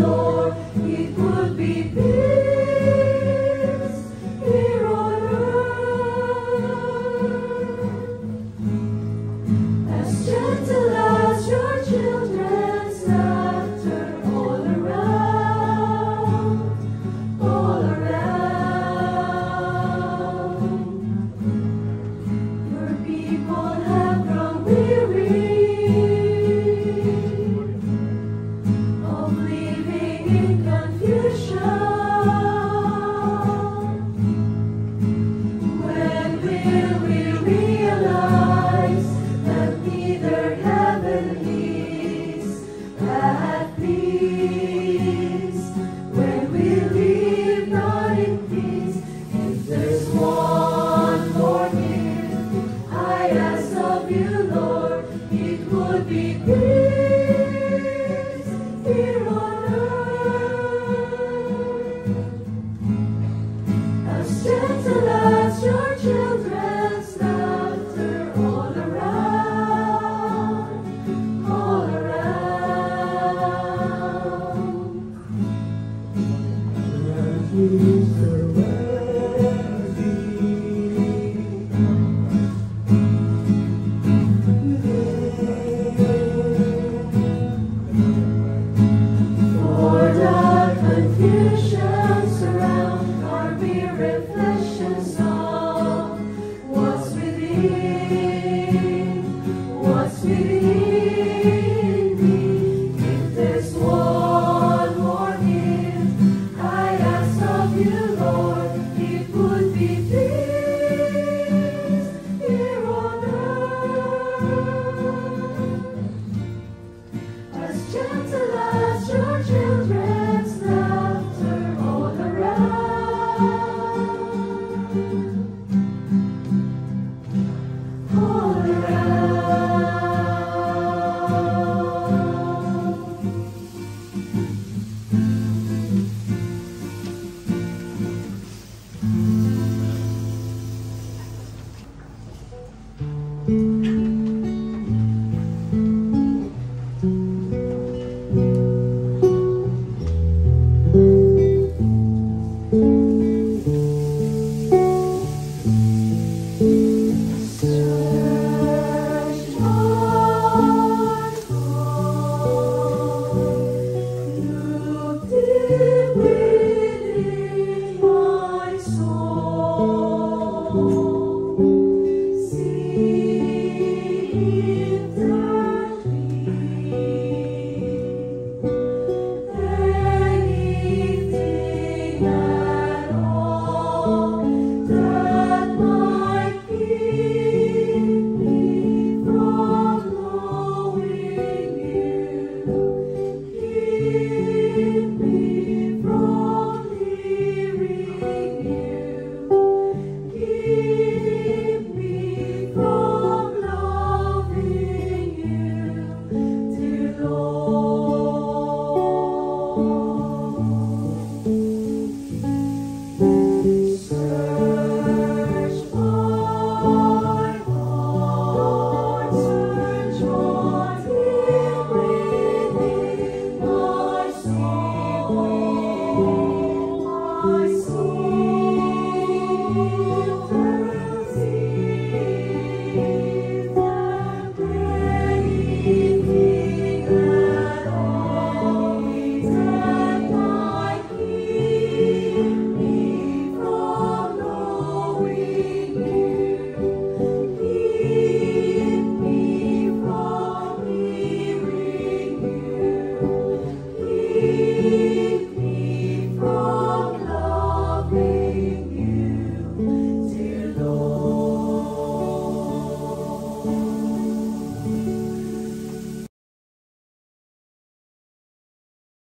it would be beautiful. you, Lord, it would be good.